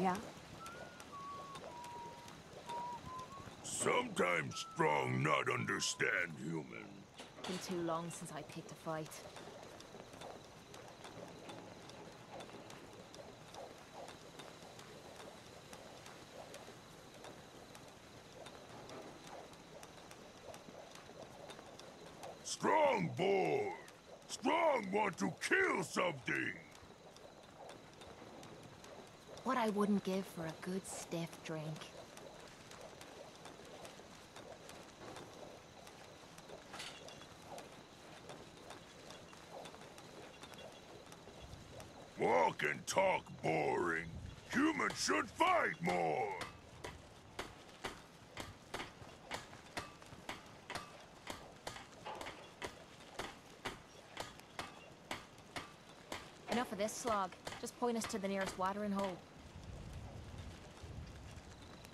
Yeah? Sometimes strong not understand human. Been too long since I picked a fight. Strong bored. Strong want to kill something. What I wouldn't give for a good stiff drink. Walk and talk boring. Humans should fight more. Enough of this slog. Just point us to the nearest watering hole.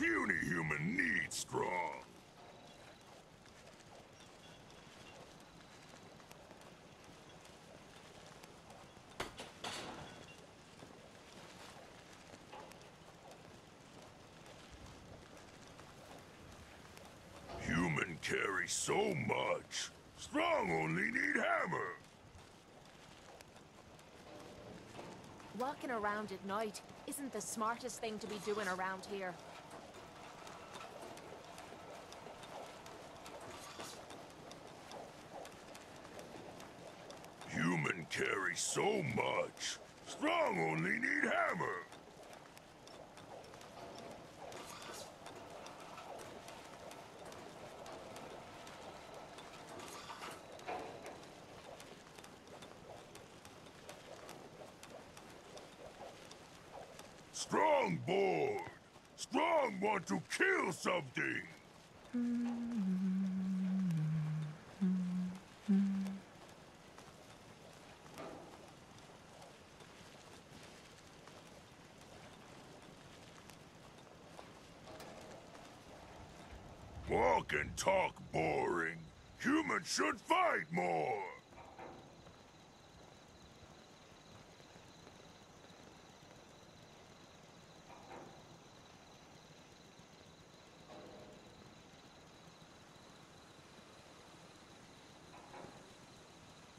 Puny human needs strong. Human carry so much. Strong only need hammer. Walking around at night isn't the smartest thing to be doing around here. Human carry so much. Strong only need hammer. Strong bored. Strong want to kill something. Walk and talk boring. Humans should fight more.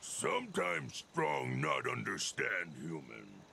Sometimes strong not understand human.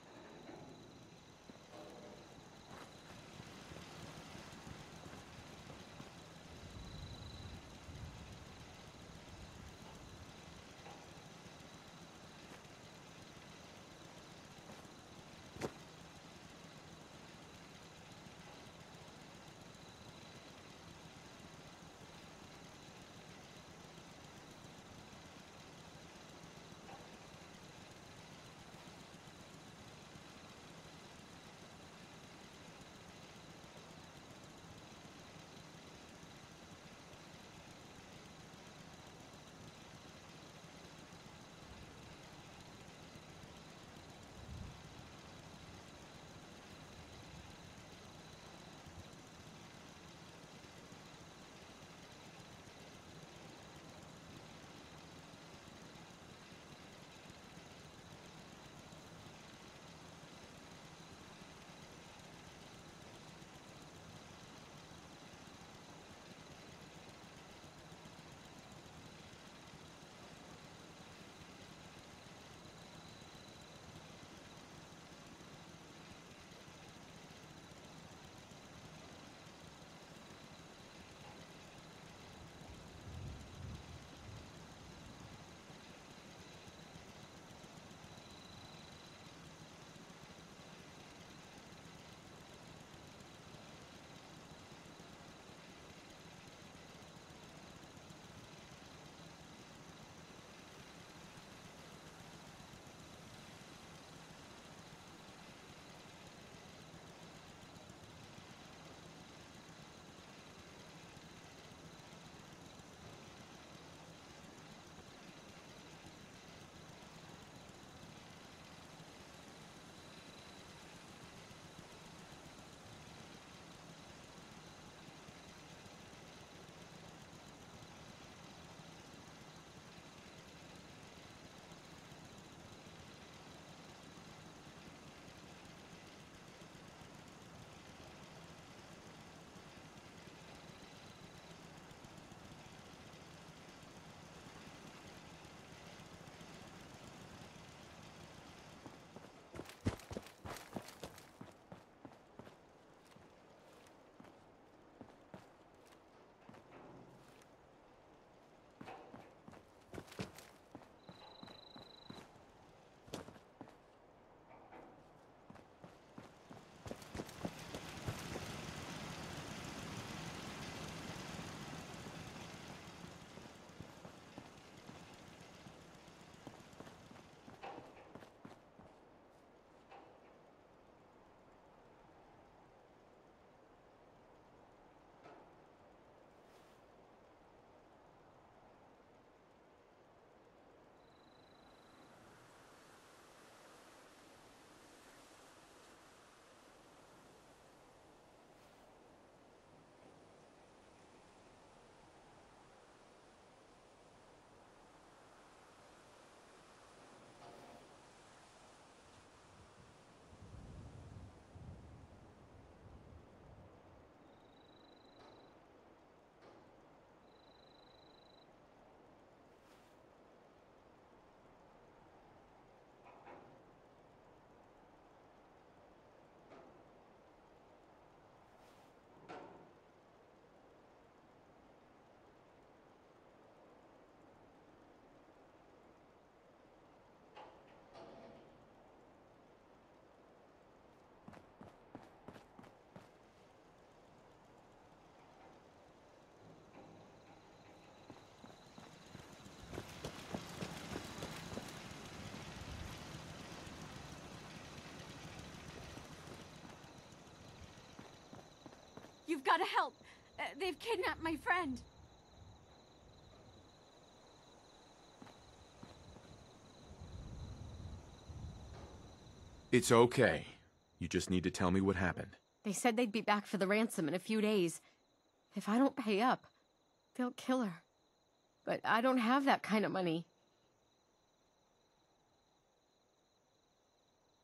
You've got to help. Uh, they've kidnapped my friend. It's okay. You just need to tell me what happened. They said they'd be back for the ransom in a few days. If I don't pay up, they'll kill her. But I don't have that kind of money.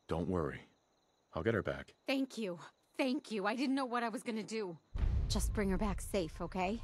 Don't worry. I'll get her back. Thank you. Thank you. I didn't know what I was gonna do. Just bring her back safe, okay?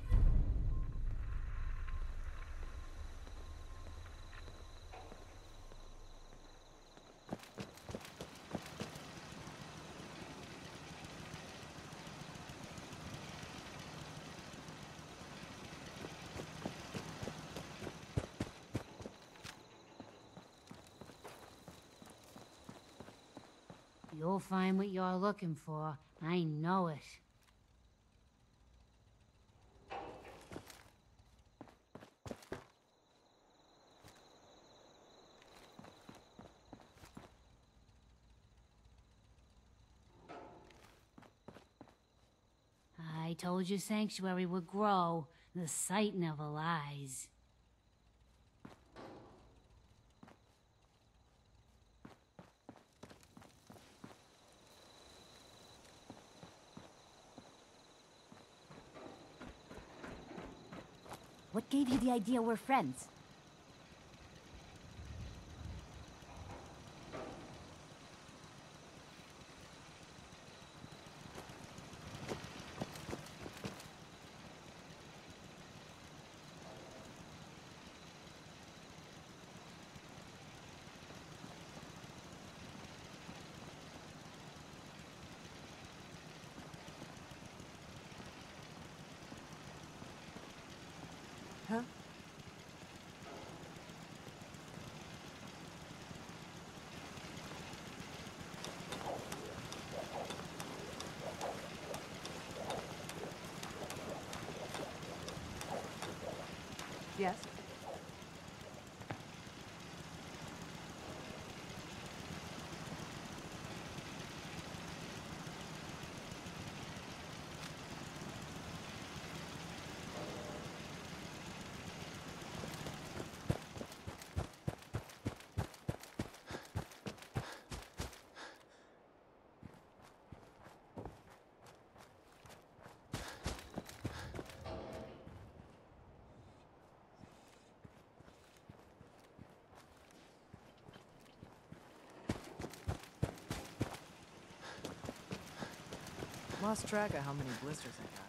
You'll find what you're looking for. I know it. I told you Sanctuary would grow. The sight never lies. What gave you the idea we're friends? Lost track of how many blisters I got.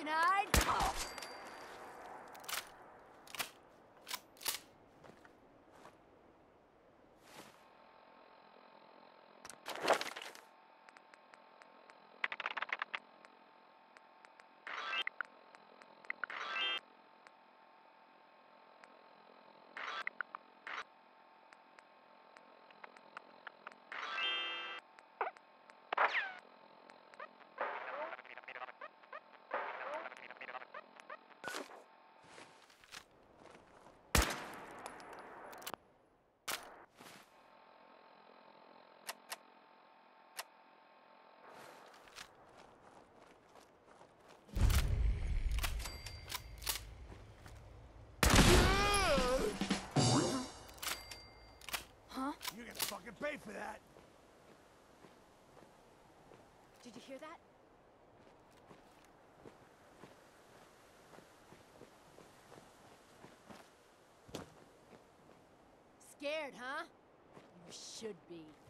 Can hide? Oh. You're gonna fucking pay for that. Did you hear that? Scared, huh? You should be.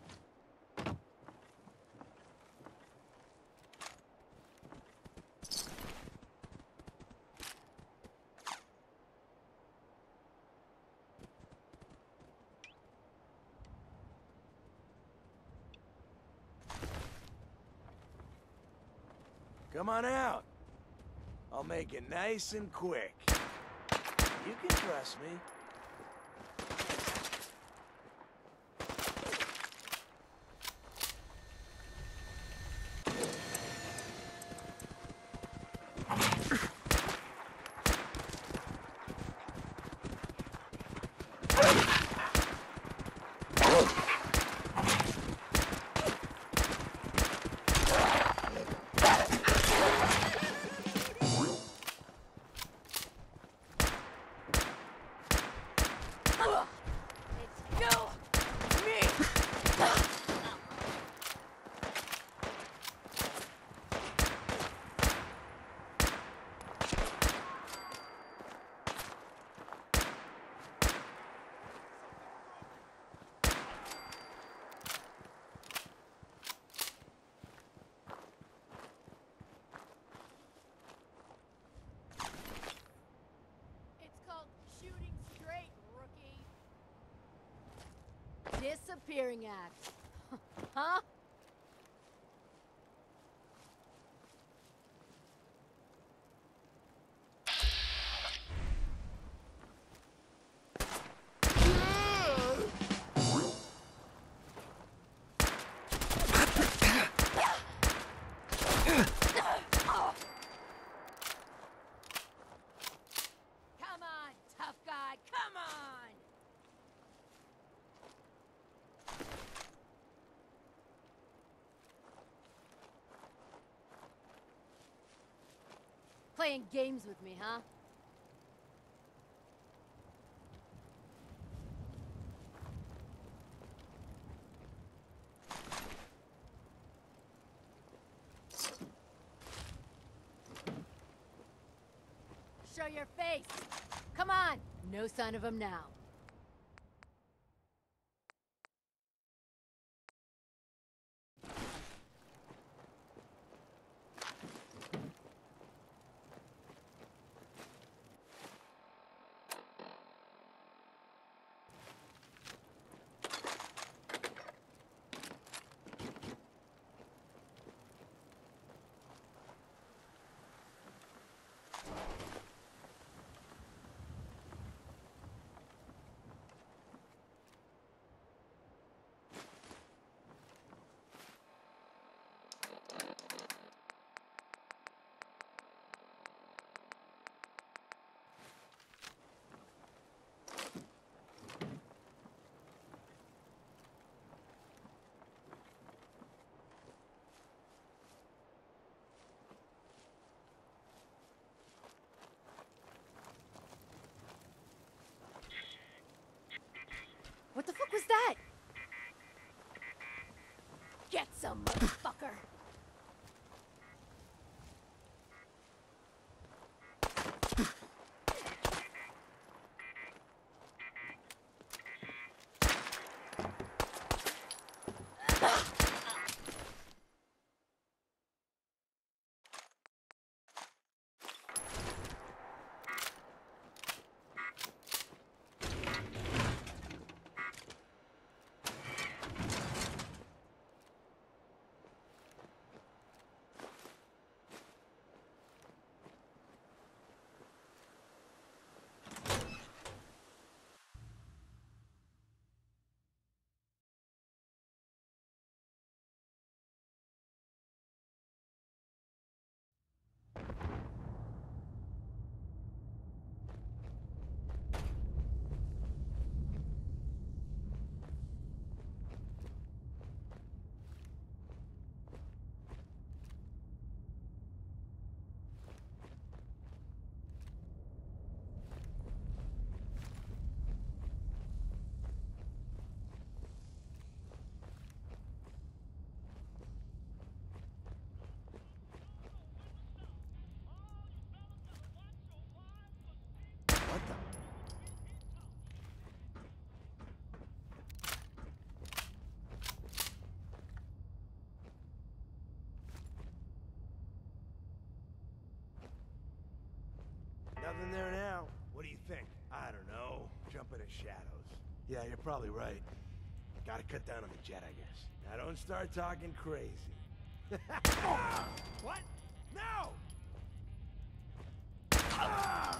Come on out. I'll make it nice and quick. You can trust me. It's you! Me! It's called shooting straight, rookie. Disappearing act. huh? Come on, tough guy, come on! Playing games with me, huh? Show your face! Come on! No sign of him now. What the fuck was that? Get some, motherfucker! there now? What do you think? I don't know. Jump into shadows. Yeah, you're probably right. Gotta cut down on the jet, I guess. Now don't start talking crazy. oh! What? No! Ah!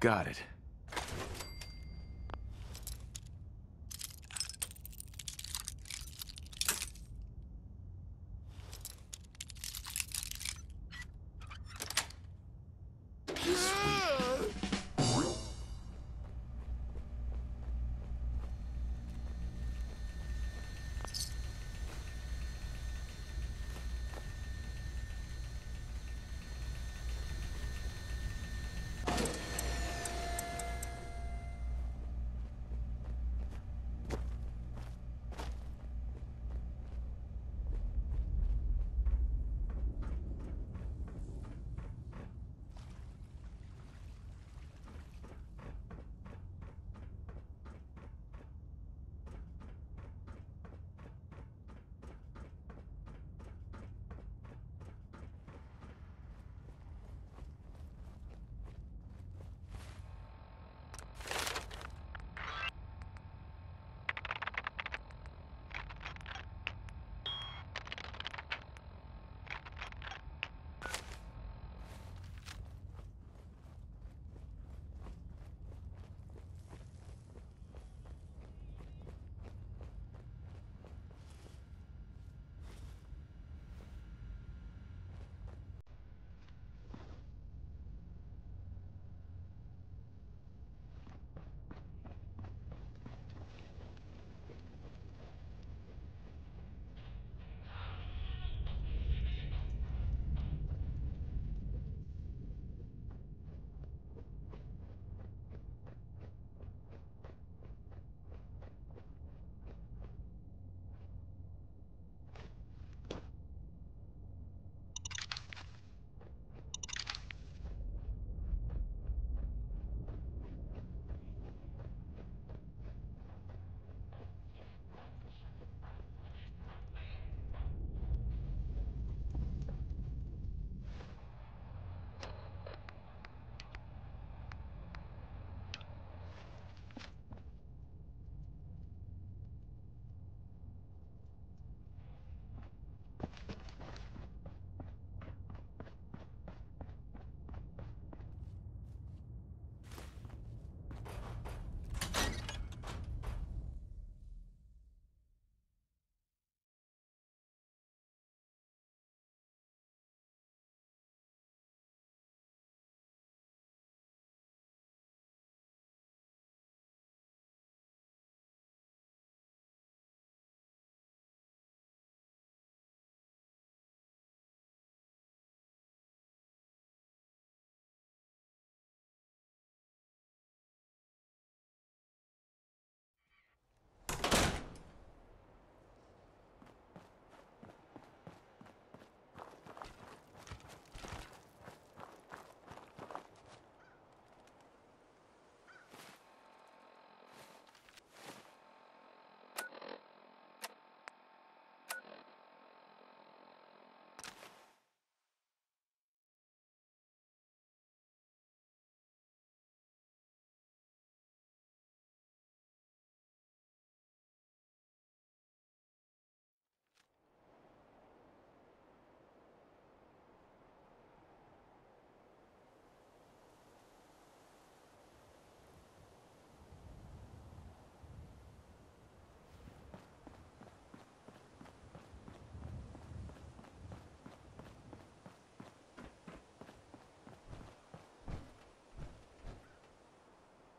Got it.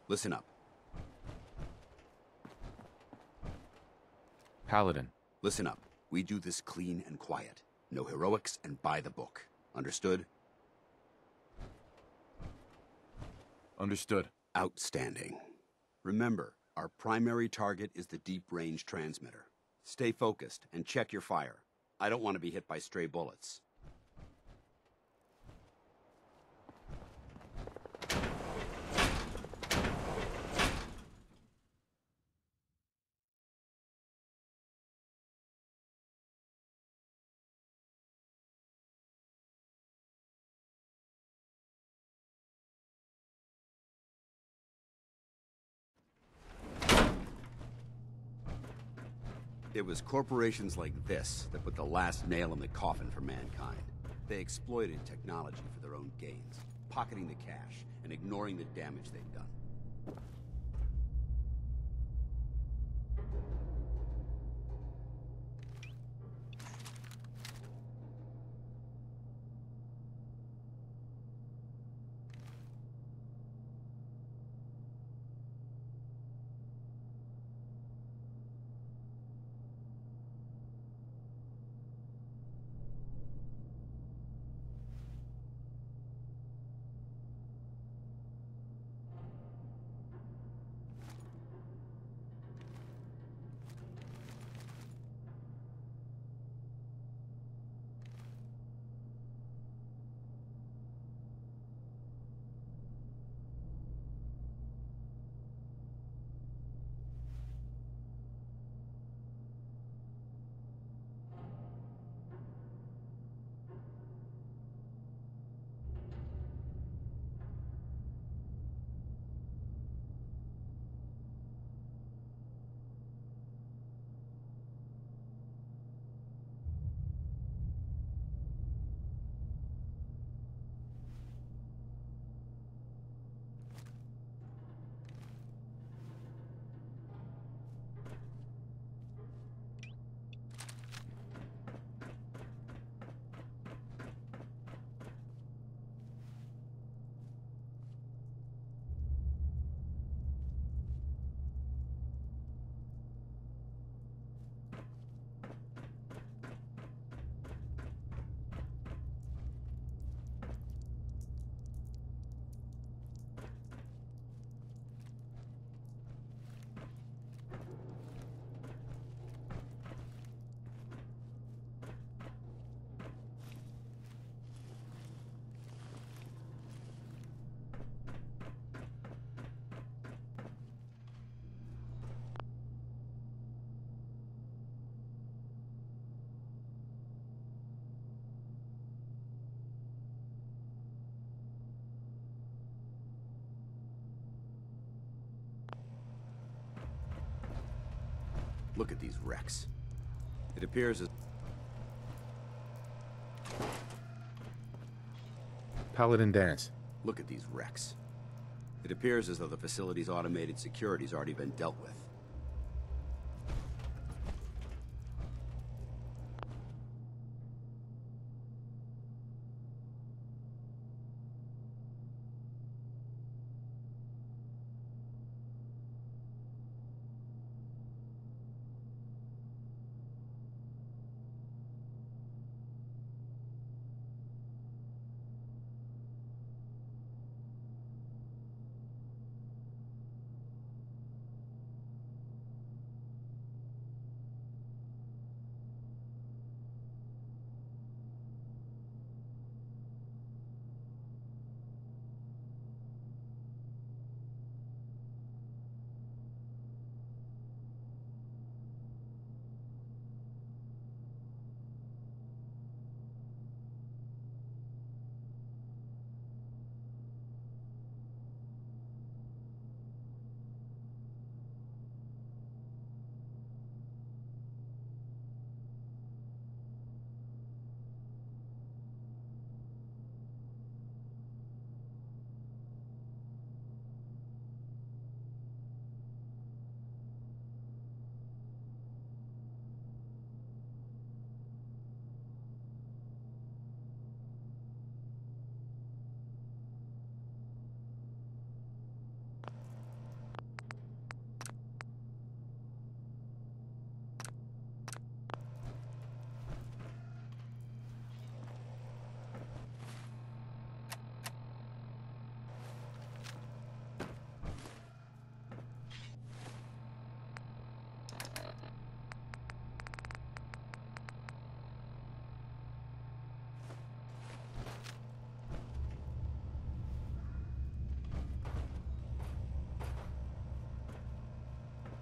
Listen up. Paladin. Listen up. We do this clean and quiet. No heroics and by the book. Understood? Understood. Outstanding. Remember, our primary target is the deep range transmitter. Stay focused and check your fire. I don't want to be hit by stray bullets. Was corporations like this that put the last nail in the coffin for mankind. They exploited technology for their own gains. pocketing the cash and ignoring the damage they'd done. Look at these wrecks. It appears as Paladin Danse. Look at these wrecks. It appears as though the facility's automated security's already been dealt with.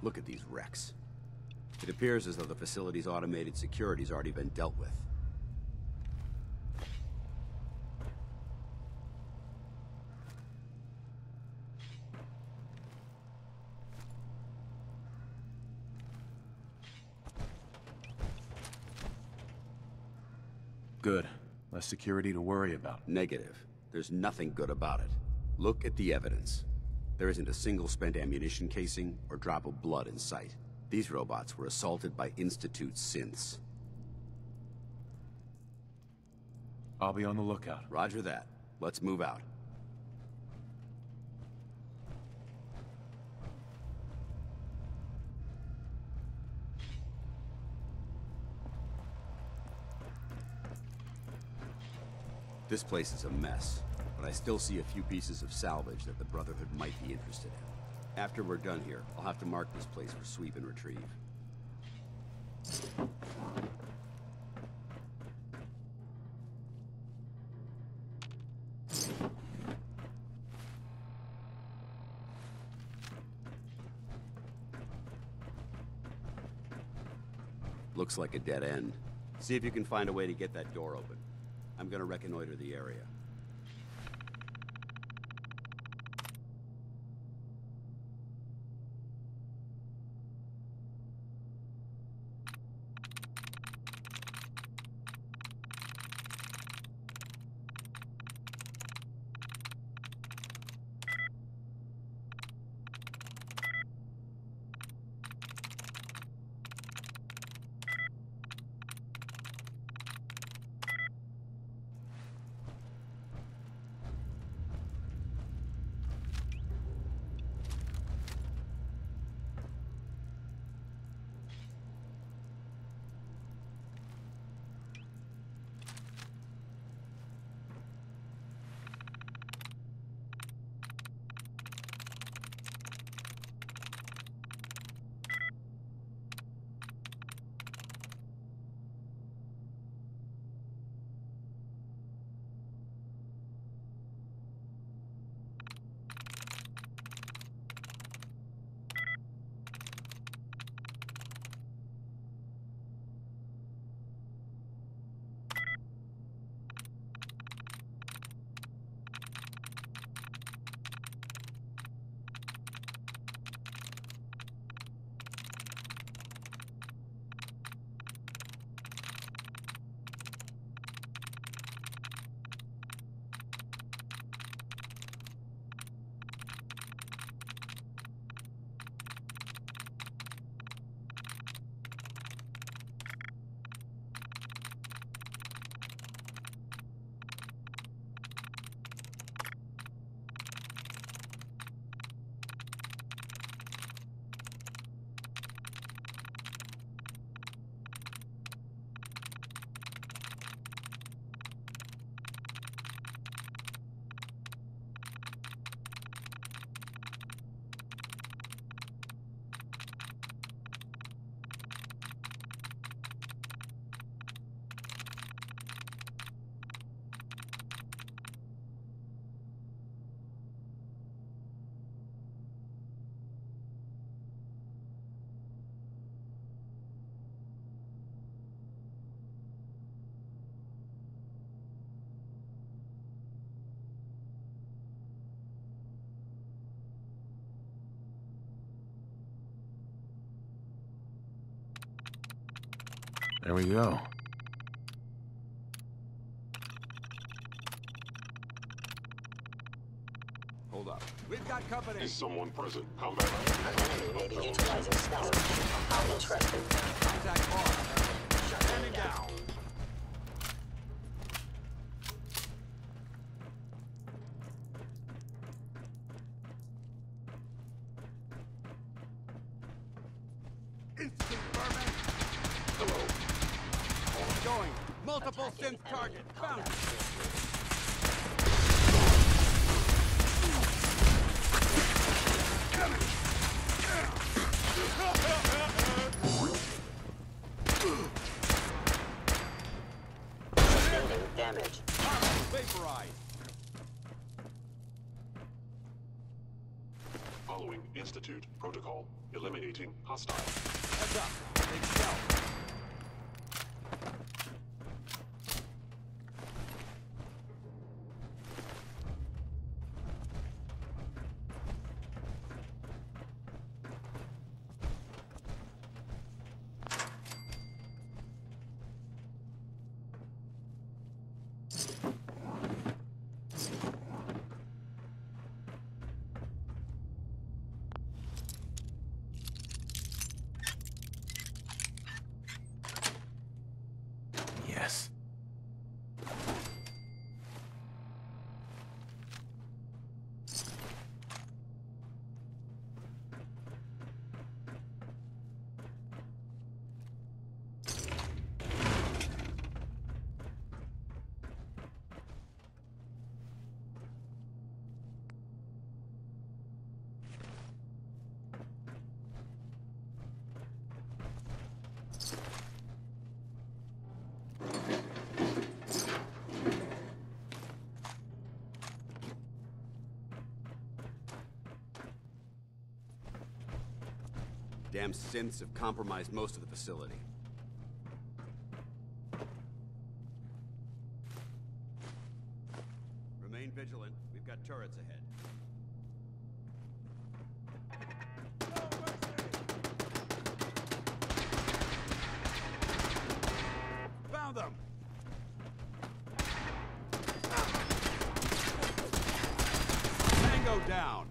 Look at these wrecks. It appears as though the facility's automated security's already been dealt with. Good. Less security to worry about. Negative. There's nothing good about it. Look at the evidence. There isn't a single spent ammunition casing or drop of blood in sight. These robots were assaulted by Institute synths. I'll be on the lookout. Roger that. Let's move out. This place is a mess, but I still see a few pieces of salvage that the Brotherhood might be interested in. After we're done here, I'll have to mark this place for sweep and retrieve. Looks like a dead end. See if you can find a way to get that door open. I'm gonna reconnoiter the area. There we go. Hold up. We've got company. Is someone present? Combat. Maybe utilizing stealth. How interesting. Contact bar. Standing down. Yes. Damn synths have compromised most of the facility. Remain vigilant. We've got turrets ahead. Found them! Tango down!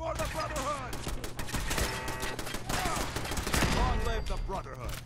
For the Brotherhood! Long live the Brotherhood!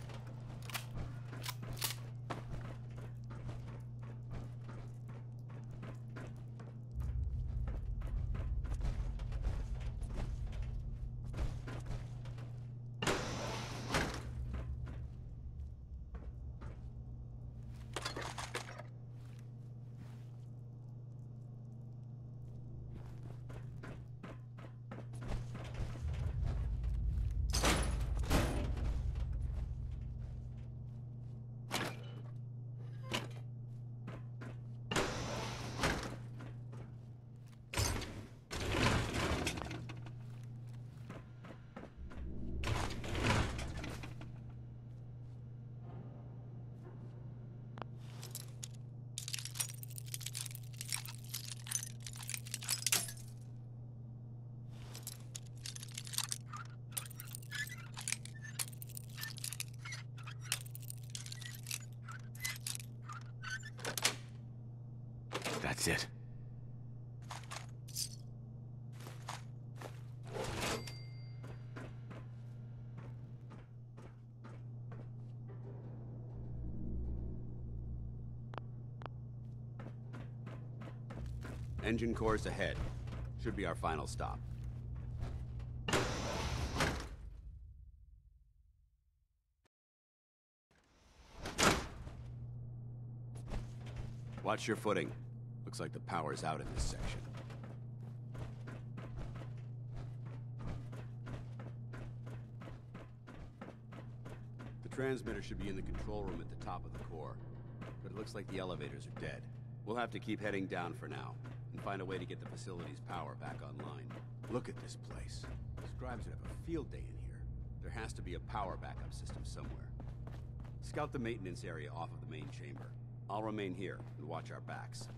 That's it. Engine course ahead. Should be our final stop. Watch your footing. Looks like the power's out in this section. The transmitter should be in the control room at the top of the core, but it looks like the elevators are dead. We'll have to keep heading down for now, and find a way to get the facility's power back online. Look at this place. Scribes would have a field day in here. There has to be a power backup system somewhere. Scout the maintenance area off of the main chamber. I'll remain here and watch our backs.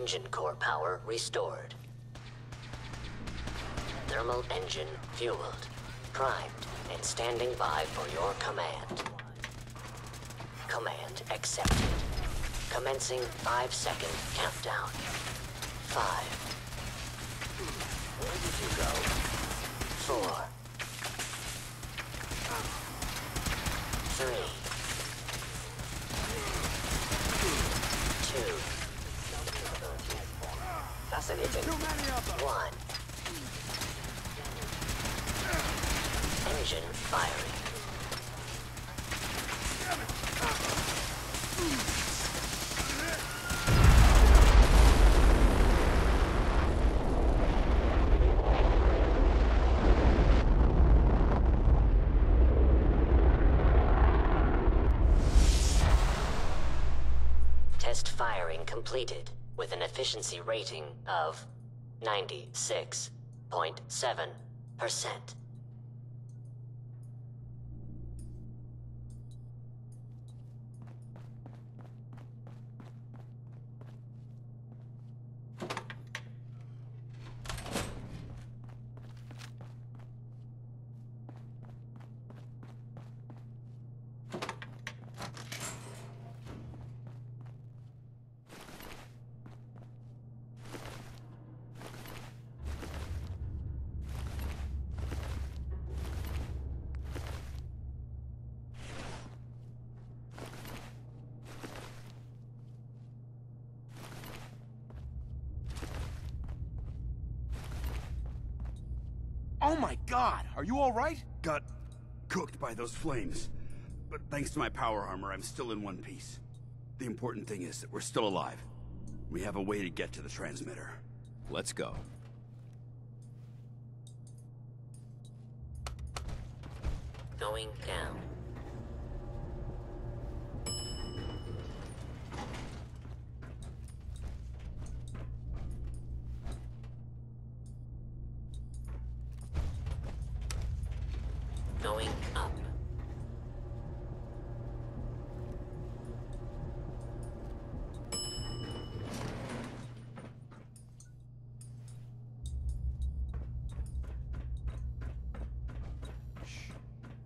Engine core power restored. Thermal engine fueled, primed, and standing by for your command. Command accepted. Commencing five second countdown. Five. Where did you go? Four. Three. Two. Fascinating. One. Engine firing. Test firing completed with an efficiency rating of 96.7%. Oh my god, are you alright? Got cooked by those flames. But thanks to my power armor, I'm still in one piece. The important thing is that we're still alive. We have a way to get to the transmitter. Let's go. Going down. Going up.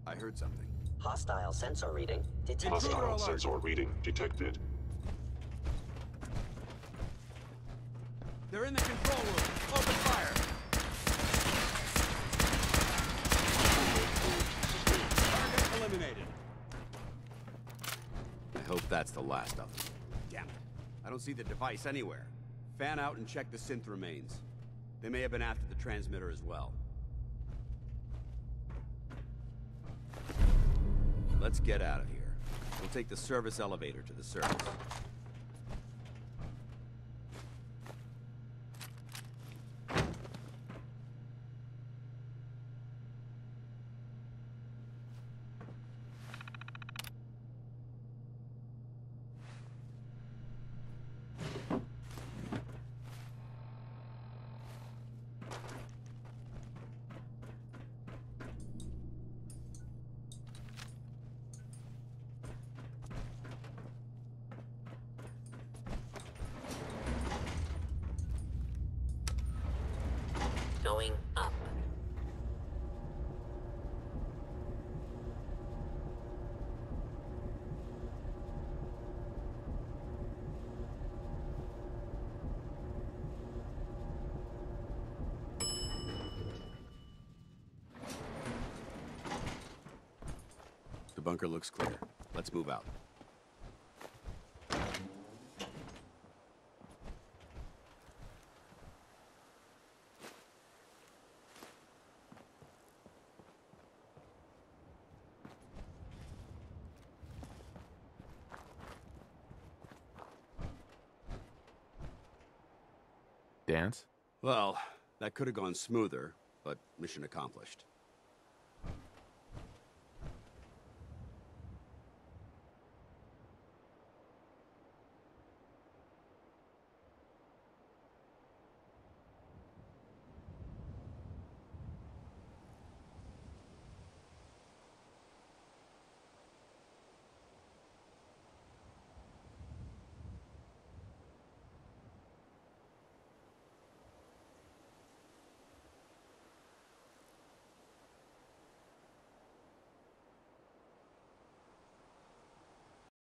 I heard something. Hostile sensor reading detected. Hostile sensor reading detected. They're in the control room. Open fire. Target eliminated. I hope that's the last of them. Damn it. I don't see the device anywhere. Fan out and check the synth remains. They may have been after the transmitter as well. Let's get out of here. We'll take the service elevator to the surface. Going up. The bunker looks clear. Let's move out. Danse? Well, that could have gone smoother, but mission accomplished.